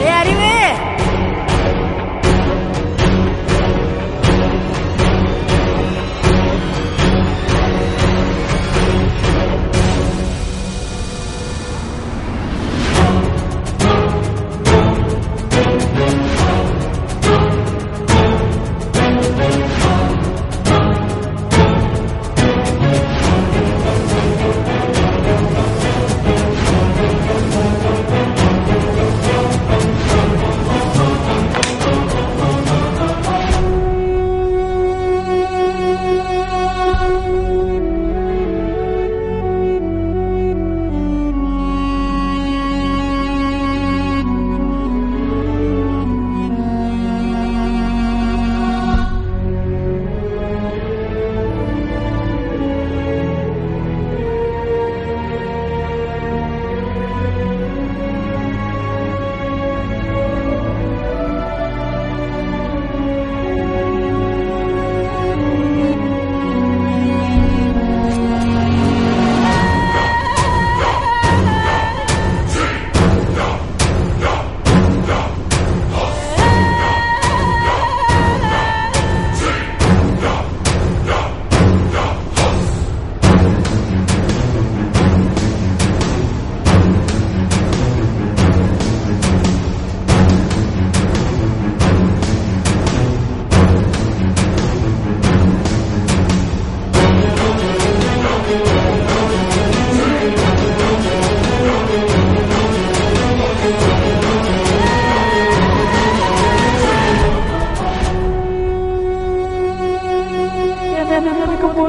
Yeah.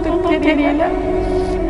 Mutter, Daniela.